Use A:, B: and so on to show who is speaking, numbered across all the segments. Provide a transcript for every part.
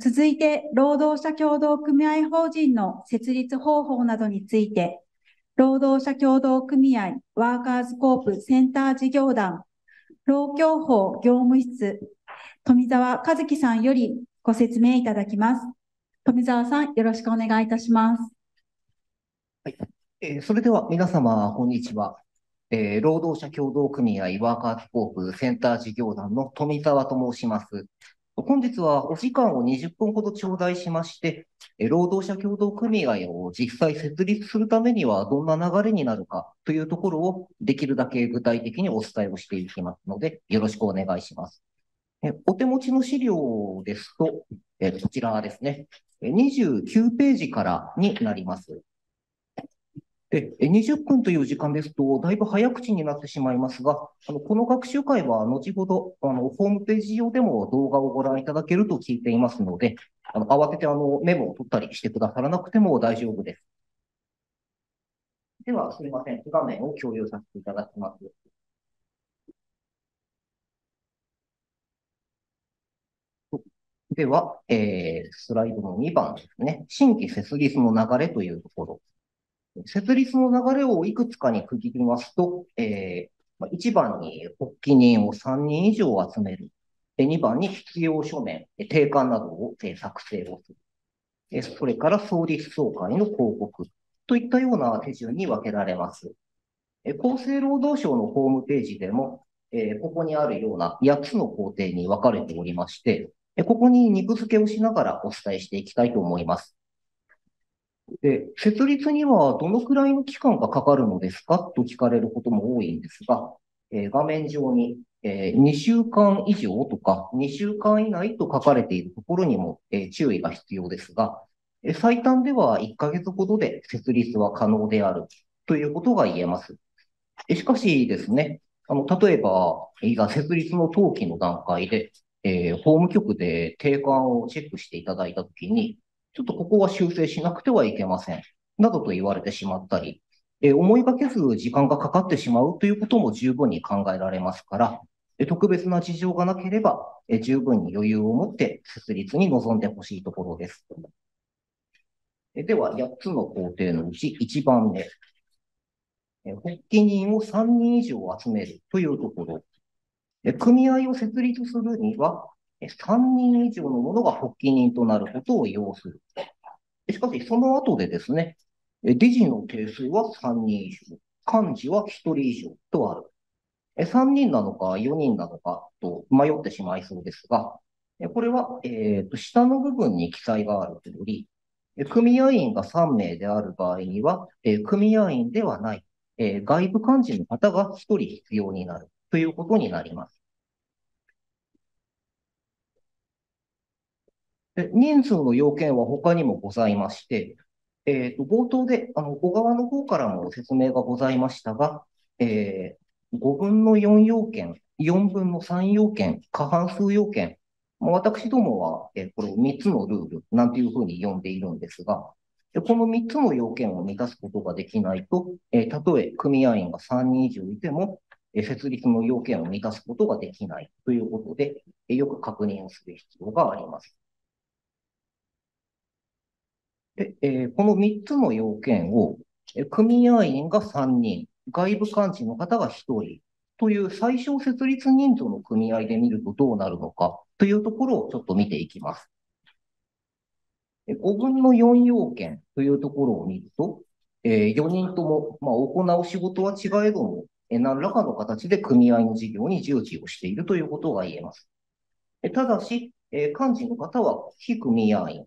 A: 続いて、労働者協同組合法人の設立方法などについて、労働者協同組合ワーカーズコープセンター事業団労協法業務室富澤和樹さんよりご説明いただきます。富澤さん、よろしくお願いいたします。
B: はい。えー、それでは皆様、こんにちは。えー、労働者協同組合ワーカーズコープセンター事業団の富澤と申します。本日はお時間を20分ほど頂戴しまして、労働者協同組合を実際設立するためにはどんな流れになるかというところをできるだけ具体的にお伝えをしていきますので、よろしくお願いします。お手持ちの資料ですと、こちらですね、29ページからになります。で、20分という時間ですと、だいぶ早口になってしまいますが、あのこの学習会は後ほどあのホームページ上でも動画をご覧いただけると聞いていますので、あの慌ててあのメモを取ったりしてくださらなくても大丈夫です。では、すみません。画面を共有させていただきます。では、えー、スライドの2番ですね。新規設立の流れというところ。設立の流れをいくつかに区切りますと、えー、1番に発起人を3人以上集める。2番に必要書面、定款などを作成をする。それから創立総会の広告といったような手順に分けられます。厚生労働省のホームページでも、ここにあるような8つの工程に分かれておりまして、ここに肉付けをしながらお伝えしていきたいと思います。で、設立にはどのくらいの期間がかかるのですかと聞かれることも多いんですが、えー、画面上に、えー、2週間以上とか2週間以内と書かれているところにも、えー、注意が必要ですが、えー、最短では1ヶ月ほどで設立は可能であるということが言えます。えしかしですね、あの、例えば、いざ設立の登記の段階で、えー、法務局で定款をチェックしていただいたときに、ちょっとここは修正しなくてはいけません。などと言われてしまったり、え思いがけず時間がかかってしまうということも十分に考えられますから、え特別な事情がなければ、え十分に余裕を持って設立に臨んでほしいところです。えでは、8つの工程のうち1番目。え発起人を3人以上集めるというところ。え組合を設立するには、3人以上のものが発起人となることを要する。しかし、その後でですね、理事の定数は3人以上、幹事は1人以上とある。3人なのか4人なのかと迷ってしまいそうですが、これは、えー、と下の部分に記載があるとより、組合員が3名である場合には、え組合員ではない、え外部幹事の方が1人必要になるということになります。人数の要件は他にもございまして、えー、と冒頭であの小川の方からも説明がございましたが、えー、5分の4要件、4分の3要件、過半数要件、私どもは、えー、これを3つのルールなんていうふうに呼んでいるんですが、この3つの要件を満たすことができないと、えー、たとえ組合員が3人以上いても、え、設立の要件を満たすことができないということで、よく確認をする必要があります。で、えー、この3つの要件を、組合員が3人、外部幹事の方が1人という最小設立人数の組合で見るとどうなるのかというところをちょっと見ていきます。5分の4要件というところを見ると、えー、4人とも、まあ、行う仕事は違えども、え何らかの形で組合の事業に従事をしているということが言えます。えただし、えー、幹事の方は非組合員、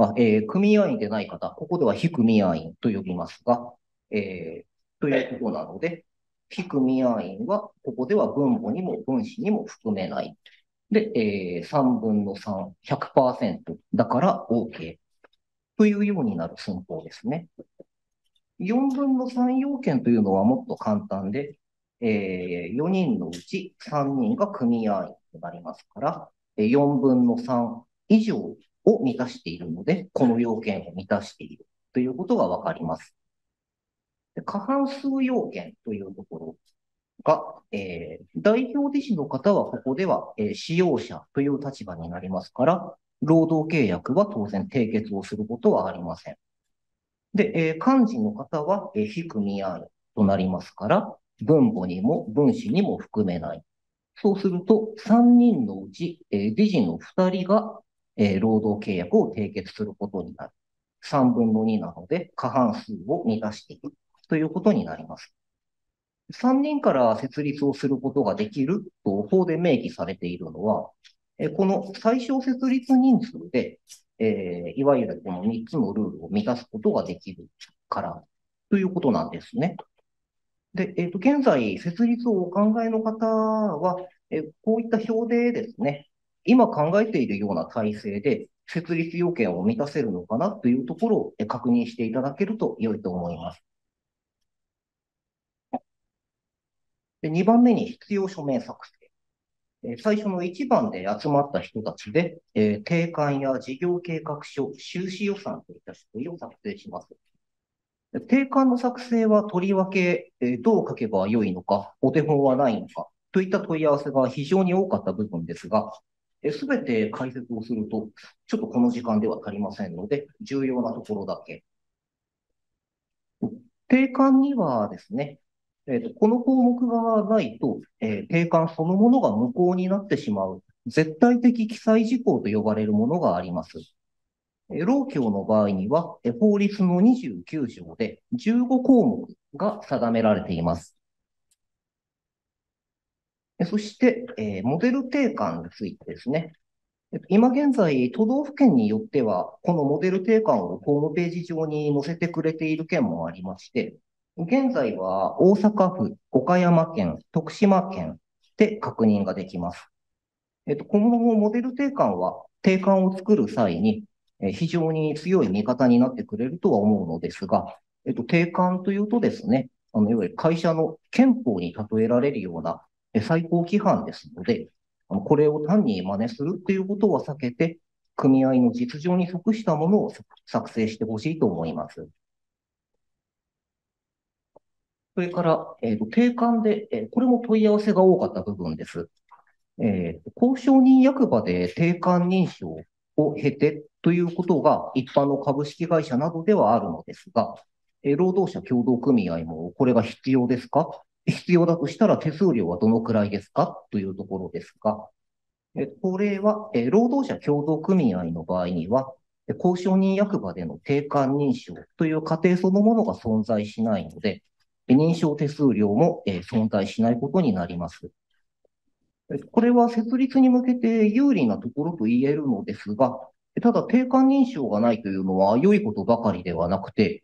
B: あえー、組合員でない方、ここでは非組合員と呼びますが、えー、ということなので、非組合員は、ここでは分母にも分子にも含めない。で、えー、3分の3、100%だから OK というようになる寸法ですね。4分の3要件というのはもっと簡単で、えー、4人のうち3人が組合員となりますから、4分の3以上を満たしているので、この要件を満たしているということがわかります。で過半数要件というところが、えー、代表理事の方はここでは、えー、使用者という立場になりますから、労働契約は当然締結をすることはありません。で、えー、幹事の方は、えー、非組合となりますから、分母にも分子にも含めない。そうすると、3人のうち、えー、理事の2人が、え、労働契約を締結することになる。3分の2なので、過半数を満たしていくということになります。3人から設立をすることができると法で明記されているのは、この最小設立人数で、えー、いわゆるこの3つのルールを満たすことができるからということなんですね。で、えっ、ー、と、現在、設立をお考えの方は、えー、こういった表でですね、今考えているような体制で、設立要件を満たせるのかなというところを確認していただけると良いと思います。で2番目に必要書面作成。最初の1番で集まった人たちで、えー、定款や事業計画書、収支予算といった書類を作成します。定款の作成はとりわけ、えー、どう書けばよいのか、お手本はないのか、といった問い合わせが非常に多かった部分ですが、すべて解説をすると、ちょっとこの時間では足りませんので、重要なところだけ。定款にはですね、えーと、この項目がないと、えー、定款そのものが無効になってしまう、絶対的記載事項と呼ばれるものがあります。えー、老教の場合には、えー、法律の29条で15項目が定められています。そして、えー、モデル定款についてですね。今現在、都道府県によっては、このモデル定款をホームページ上に載せてくれている県もありまして、現在は大阪府、岡山県、徳島県で確認ができます。えっと、このモデル定款は、定款を作る際に、非常に強い味方になってくれるとは思うのですが、えっと、定款というとですね、あの、いわゆる会社の憲法に例えられるような最高規範ですので、これを単に真似するということは避けて、組合の実情に即したものを作成してほしいと思います。それから、えーと、定款で、えー、これも問い合わせが多かった部分です。えー、交渉人役場で定款認証を経てということが一般の株式会社などではあるのですが、えー、労働者協同組合もこれが必要ですか？必要だとしたら手数料はどのくらいですか？というところですが、これは、労働者協同組合の場合には、交渉人役場での定款認証という過程そのものが存在しないので、認証手数料も、存在しないことになります。これは設立に向けて有利なところと言えるのですが、ただ定款認証がないというのは良いことばかりではなくて、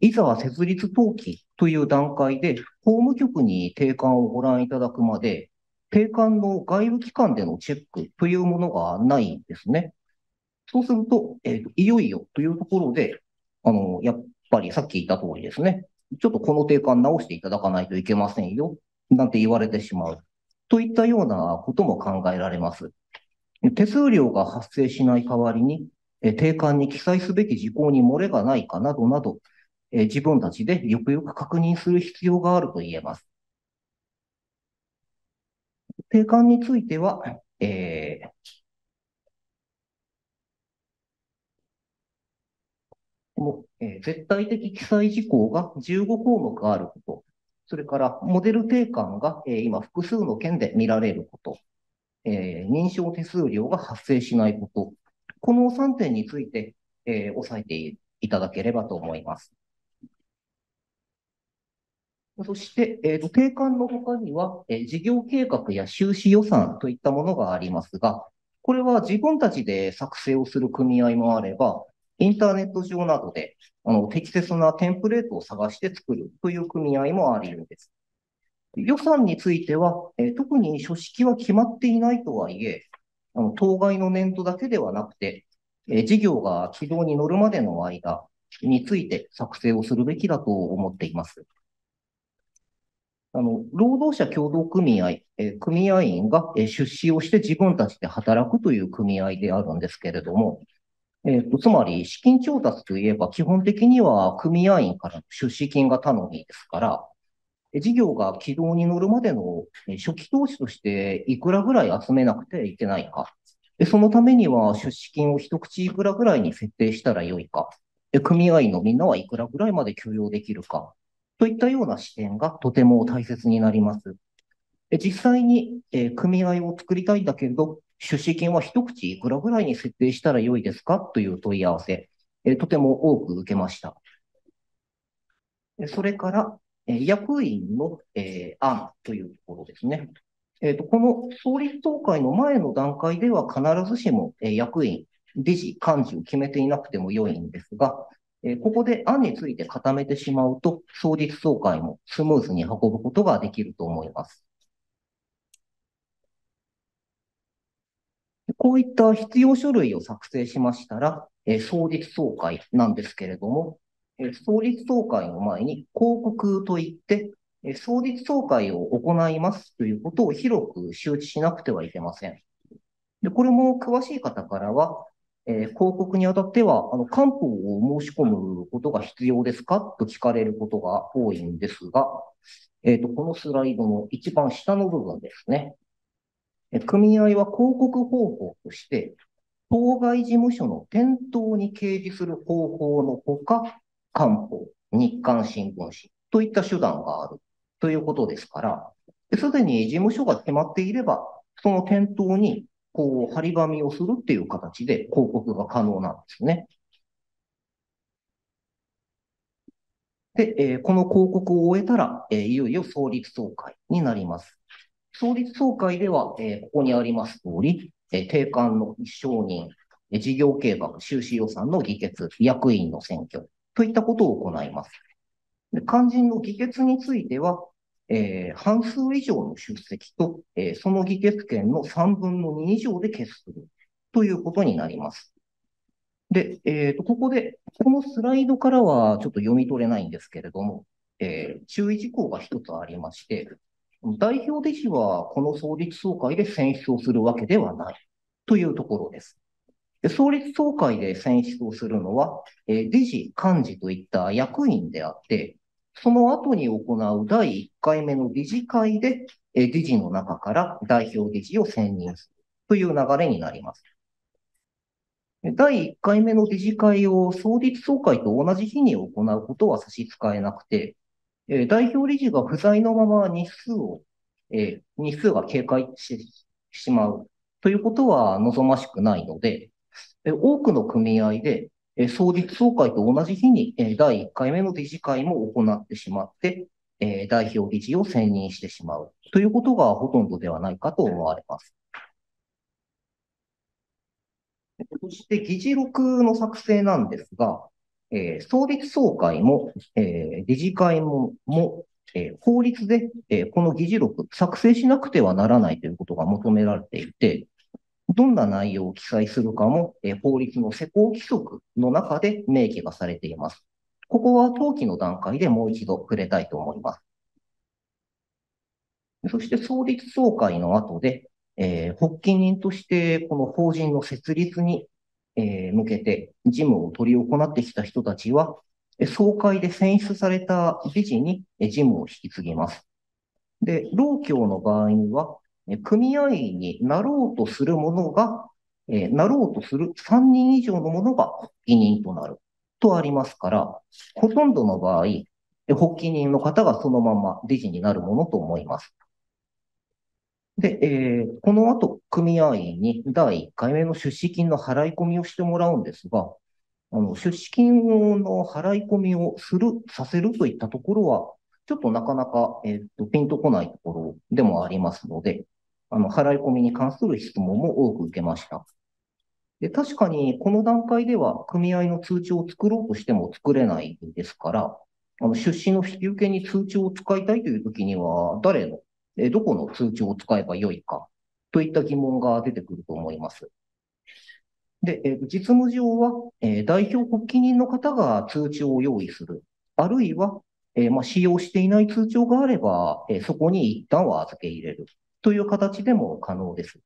B: いざ設立登記という段階で、法務局に定款をご覧いただくまで、定款の外部機関でのチェックというものがないんですね。そうすると、えーと、いよいよというところで、あの、やっぱりさっき言った通りですね。ちょっとこの定款直していただかないといけませんよ。なんて言われてしまう。といったようなことも考えられます。手数料が発生しない代わりに、定款に記載すべき事項に漏れがないかなどなど、えー、自分たちでよくよく確認する必要があると言えます。定款については、えー、もえ、絶対的記載事項が15項目あること、それからモデル定款が、え、今複数の件で見られること、え、認証手数料が発生しないこと、この3点について、え、押さえていただければと思います。そして、えーと、定款の他には、えー、事業計画や収支予算といったものがありますが、これは自分たちで作成をする組合もあれば、インターネット上などであの適切なテンプレートを探して作るという組合もありるんです。予算については、えー、特に書式は決まっていないとはいえ、あの当該の年度だけではなくて、えー、事業が軌道に乗るまでの間について作成をするべきだと思っています。あの、労働者協同組合、え、組合員が、え、出資をして自分たちで働くという組合であるんですけれども、えーと、つまり資金調達といえば基本的には組合員からの出資金が頼みですから、事業が軌道に乗るまでの初期投資としていくらぐらい集めなくてはいけないか。そのためには出資金を一口いくらぐらいに設定したらよいか、組合員のみんなはいくらぐらいまで許容できるか、といったような視点がとても大切になります。実際に、え組合を作りたいんだけれど、出資金は一口いくらぐらいに設定したらよいですか？という問い合わせ、えとても多く受けました。それから、え役員の、え案というところですね。えっと、この創立総会の前の段階では必ずしも、え役員、理事、幹事を決めていなくても良いんですが、えここで案について固めてしまうと、創立総会もスムーズに運ぶことができると思います。こういった必要書類を作成しましたら、え創立総会なんですけれども、え創立総会の前に広告といって、え創立総会を行いますということを広く周知しなくてはいけません。で、これも詳しい方からは、えー広告にあたっては、あの、官報を申し込むことが必要ですかと聞かれることが多いんですが、えっと、このスライドの一番下の部分ですね。え組合は広告方法として、当該事務所の店頭に掲示する方法のほか、官報、日刊新聞紙といった手段があるということですから、すでに事務所が決まっていれば、その店頭にこう張り紙をするっていう形で広告が可能なんですね。で、えーこの広告を終えたら、えーいよいよ創立総会になります。創立総会では、えーここにあります通り、えー定款の承認、え事業計画、収支予算の議決、役員の選挙といったことを行います。で肝心の議決については、えー半数以上の出席と、えーその議決権の3分の2以上で決するということになります。で、えーと、ここで、このスライドからはちょっと読み取れないんですけれども、えー注意事項が一つありまして、代表理事はこの創立総会で選出をするわけではないというところです。で創立総会で選出をするのは、えー理事、幹事といった役員であって、その後に行う第1回目の理事会で、え理事の中から代表理事を選任するという流れになります。第1回目の理事会を創立総会と同じ日に行うことは差し支えなくて、え代表理事が不在のまま日数を、え日数が経過してしまうということは望ましくないので、え多くの組合で、え創立総会と同じ日に、え第1回目の理事会も行ってしまって、え代表理事を選任してしまうということがほとんどではないかと思われます。そして議事録の作成なんですが、え創立総会も、え理事会も、もえ法律で、えこの議事録作成しなくてはならないということが求められていて、どんな内容を記載するかも、え法律の施行規則の中で明記がされています。ここは登記の段階でもう一度触れたいと思います。そして創立総会の後で、えー発起人としてこの法人の設立に、え向けて事務を取り行ってきた人たちは、総会で選出された理事に事務を引き継ぎます。で、労協の場合には、組合員になろうとする者が、えーなろうとする3人以上の者が発起人となるとありますから、ほとんどの場合、発起人の方がそのまま理事になるものと思います。で、えーこの後、組合員に第1回目の出資金の払い込みをしてもらうんですが、あの、出資金の払い込みをする、させるといったところは、ちょっとなかなか、えーっと、ピンとこないところでもありますので、あの、払い込みに関する質問も多く受けました。で、確かに、この段階では、組合の通帳を作ろうとしても作れないですから、あの、出資の引き受けに通帳を使いたいというときには、誰の、えどこの通帳を使えばよいか、といった疑問が出てくると思います。で、え実務上は、え代表発起人の方が通帳を用意する。あるいは、えま、使用していない通帳があれば、えそこに一旦は預け入れるという形でも可能です。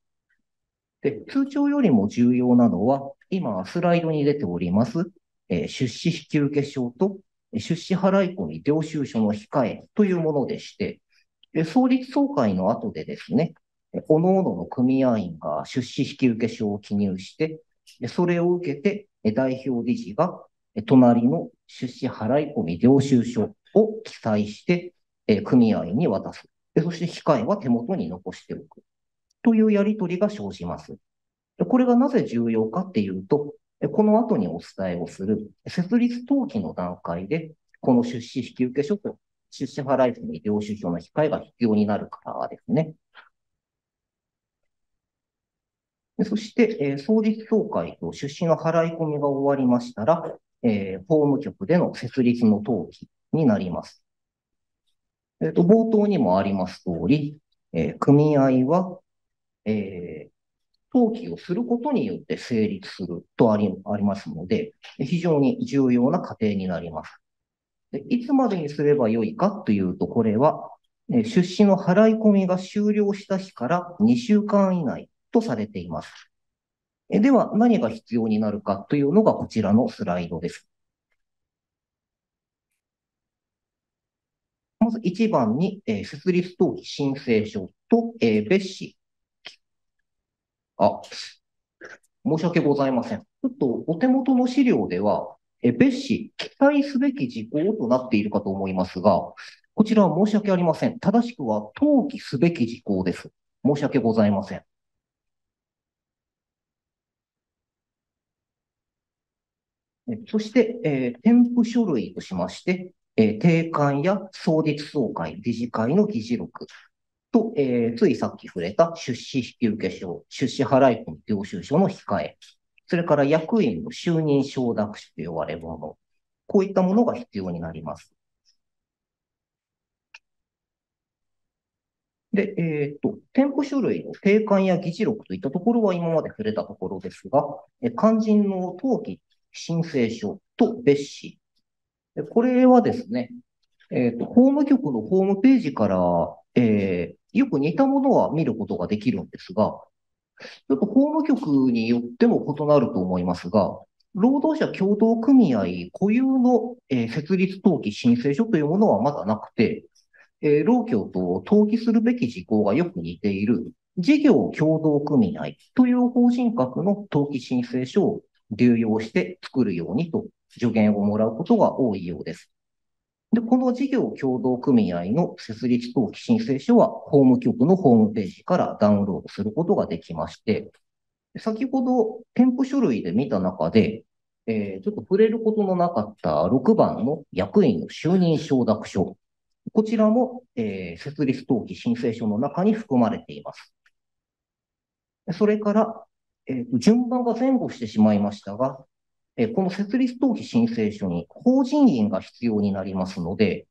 B: で、通帳よりも重要なのは、今スライドに出ております、えー出資引受証とえー出資払い込み領収書の控えというものでして、で創立総会の後でですね、各々の組合員が出資引受書を記入して、それを受けて、代表理事が隣の出資払い込み領収書を記載して、組合員に渡す。でそして控えは手元に残しておく。というやり取りが生じます。これがなぜ重要かっていうと、この後にお伝えをする設立登記の段階で、この出資引受書と出資払い込み領収書の控えが必要になるからですね。そして、えー、創立総会と出資の払い込みが終わりましたら、えー、法務局での設立の登記になります。えーと、冒頭にもあります通り、えー、組合は、えー、登記をすることによって成立するとありありますので、非常に重要な過程になります。でいつまでにすればよいかというと、これは、え出資の払い込みが終了した日から2週間以内とされています。では、何が必要になるかというのがこちらのスライドです。まず1番に、えー、設立登記申請書と、えー、別紙。あ、申し訳ございません。ちょっとお手元の資料では、えー、別紙、記載すべき事項となっているかと思いますが、こちらは申し訳ありません。正しくは登記すべき事項です。申し訳ございません。そして、えー、添付書類としまして、えー、定款や創立総会、理事会の議事録と、えー、ついさっき触れた出資引受書、出資払い込領収書の控え、それから役員の就任承諾書と呼ばれるもの、こういったものが必要になります。で、えっ、と、添付書類の定款や議事録といったところは今まで触れたところですが、え肝心の登記申請書と別紙。これはですね、えっ、ー、と、法務局のホームページから、えー、よく似たものは見ることができるんですが、ちょっと法務局によっても異なると思いますが、労働者協同組合固有の、えー、設立登記申請書というものはまだなくて、えー、労協と登記するべき事項がよく似ている事業協同組合という法人格の登記申請書を流用して作るようにと助言をもらうことが多いようです。で、この事業協同組合の設立登記申請書は法務局のホームページからダウンロードすることができまして、先ほど添付書類で見た中で、えー、ちょっと触れることのなかった6番の役員の就任承諾書。こちらも、えー、設立登記申請書の中に含まれています。それから、えー、順番が前後してしまいましたが、この設立登記申請書に法人員が必要になりますので、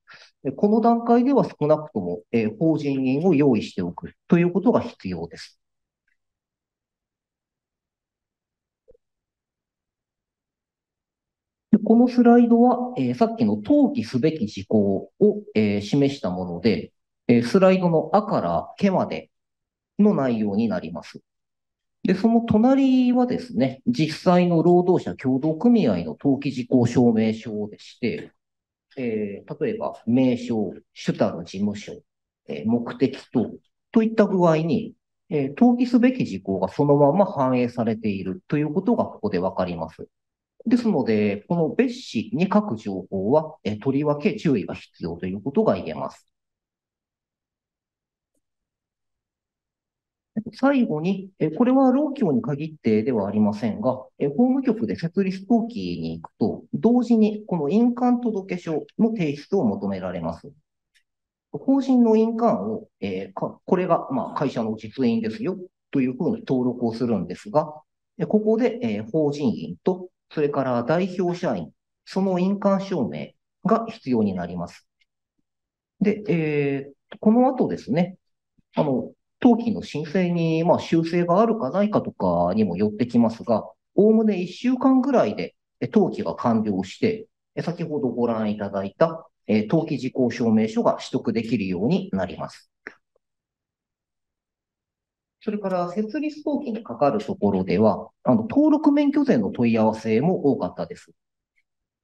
B: この段階では少なくとも、法人員を用意しておくということが必要です。このスライドは、え、さっきの登記すべき事項を、え、示したもので、え、スライドのあからけまでの内容になります。で、その隣はですね、実際の労働者協同組合の登記事項証明書でして、えー、例えば、名称、主たる事務所、えー、目的等といった具合に、えー、登記すべき事項がそのまま反映されているということがここでわかります。ですので、この別紙に書く情報は、えー、とりわけ注意が必要ということが言えます。最後に、これは労協に限ってではありませんが、法務局で設立登記に行くと、同時にこの印鑑届書の提出を求められます。法人の印鑑を、えー、これが、まあ、会社の実印ですよというふうに登録をするんですが、ここで、えー、法人員と、それから代表社員、その印鑑証明が必要になります。で、えー、この後ですね、あの、登記の申請に、まあ、修正があるかないかとかにもよってきますが、おおむね1週間ぐらいで登記が完了して、先ほどご覧いただいた登記事項証明書が取得できるようになります。それから設立登記にかかるところでは、あの登録免許税の問い合わせも多かったです。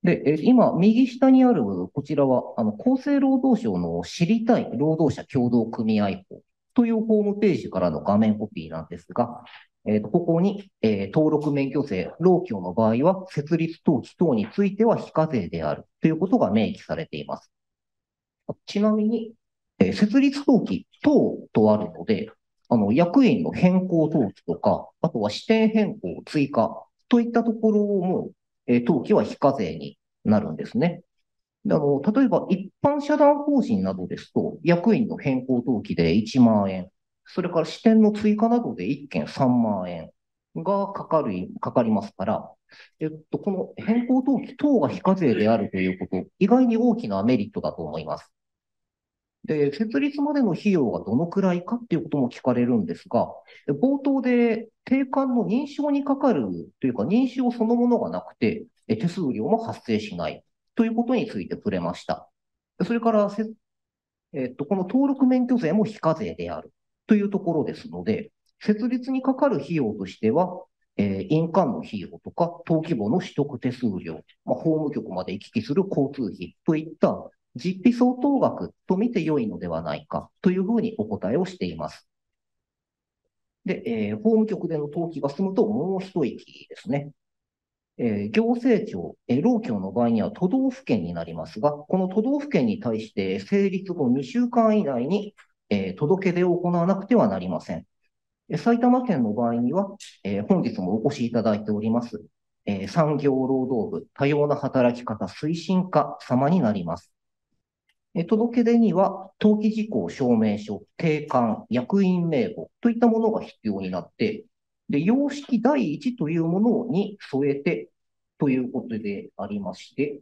B: で、今、右下にあるこちらは、あの厚生労働省の知りたい労働者協同組合法というホームページからの画面コピーなんですが、えー、とここに、えー、登録免許税、労協の場合は設立登記等については非課税であるということが明記されています。ちなみに、えー、設立登記等とあるので、あの、役員の変更登記とか、あとは支店変更追加といったところも、えー、登記は非課税になるんですね。であの、例えば一般社団法人などですと、役員の変更登記で1万円、それから支店の追加などで1件3万円がかかる、かかりますから、えっと、この変更登記等が非課税であるということ、意外に大きなメリットだと思います。で、設立までの費用がどのくらいかっていうことも聞かれるんですが、冒頭で定款の認証にかかるというか、認証そのものがなくて、手数料も発生しないということについて触れました。それからせ、えっと、この登録免許税も非課税であるというところですので、設立にかかる費用としては、えー、印鑑の費用とか、登記簿の取得手数料、まあ、法務局まで行き来する交通費といった実費相当額と見て良いのではないかというふうにお答えをしています。で、えー、法務局での登記が済むともう一息ですね。えー、行政庁、えー、労協の場合には都道府県になりますが、この都道府県に対して成立後2週間以内に、えー、届け出を行わなくてはなりません。埼玉県の場合には、えー、本日もお越しいただいております、えー、産業労働部多様な働き方推進課様になります。えー、届け出には、登記事項証明書、定款、役員名簿といったものが必要になって、で、様式第一というものに添えてということでありまして、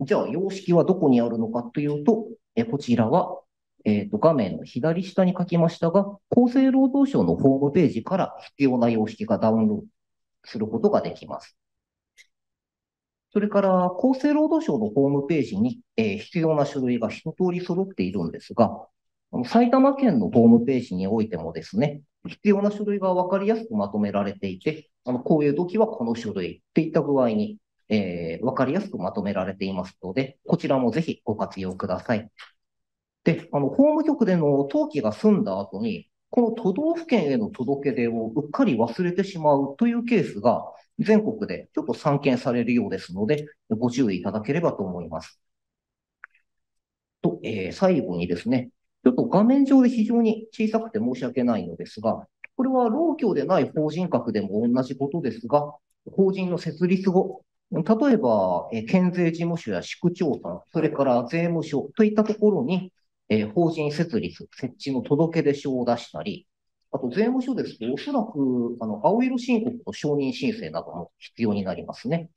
B: じゃあ、様式はどこにあるのかというと、えこちらはえっ、ー、と、画面の左下に書きましたが、厚生労働省のホームページから必要な様式がダウンロードすることができます。それから、厚生労働省のホームページに、えー、必要な書類が一通り揃っているんですが、埼玉県のホームページにおいてもですね、必要な書類がわかりやすくまとめられていて、あの、こういう時はこの書類っていった具合に、えー、わかりやすくまとめられていますので、こちらもぜひご活用ください。で、あの、法務局での登記が済んだ後に、この都道府県への届け出をうっかり忘れてしまうというケースが全国でちょっと散見されるようですので、ご注意いただければと思います。と、えー、最後にですね、ちょっと画面上で非常に小さくて申し訳ないのですが、これは労協でない法人格でも同じことですが、法人の設立後、例えば、え県税事務所や市区町村、それから税務署といったところに、え、法人設立、設置の届出書を出したり、あと税務署ですと、おそらく、あの、青色申告と承認申請なども必要になりますね。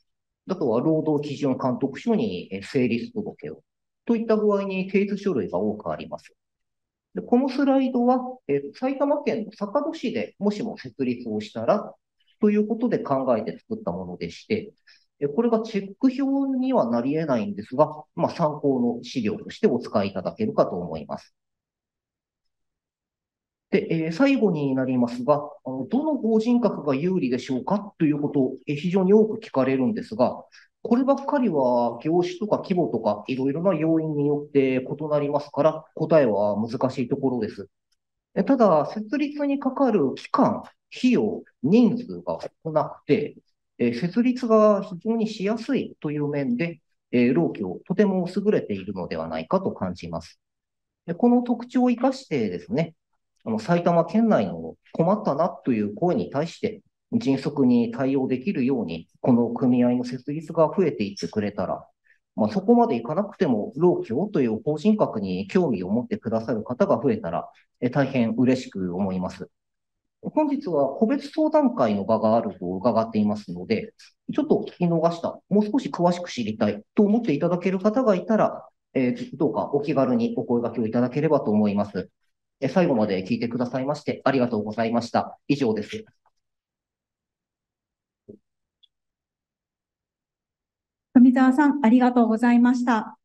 B: あとは、労働基準監督署に、成立届を。といった具合に提出書類が多くあります。でこのスライドは、えー、埼玉県の坂戸市でもしも設立をしたら、ということで考えて作ったものでして、えこれがチェック表にはなり得ないんですが、まあ、参考の資料としてお使いいただけるかと思います。で、えー、最後になりますが、あのどの法人格が有利でしょうかということを、え、非常に多く聞かれるんですが、こればっかりは業種とか規模とかいろいろな要因によって異なりますから、答えは難しいところです。ただ、設立にかかる期間、費用、人数が少なくて、え設立が非常にしやすいという面で、え労協、とても優れているのではないかと感じます。この特徴を生かしてですね、あの埼玉県内の困ったなという声に対して、迅速に対応できるように、この組合の設立が増えていってくれたら、まあ、そこまでいかなくても、労協という法人格に興味を持ってくださる方が増えたら、え大変嬉しく思います。本日は個別相談会の場があると伺っていますので、ちょっと聞き逃した、もう少し詳しく知りたいと思っていただける方がいたら、えー、どうかお気軽にお声掛けをいただければと思います。最後まで聞いてくださいましてありがとうございました。以上です。
A: 富澤さん、ありがとうございました。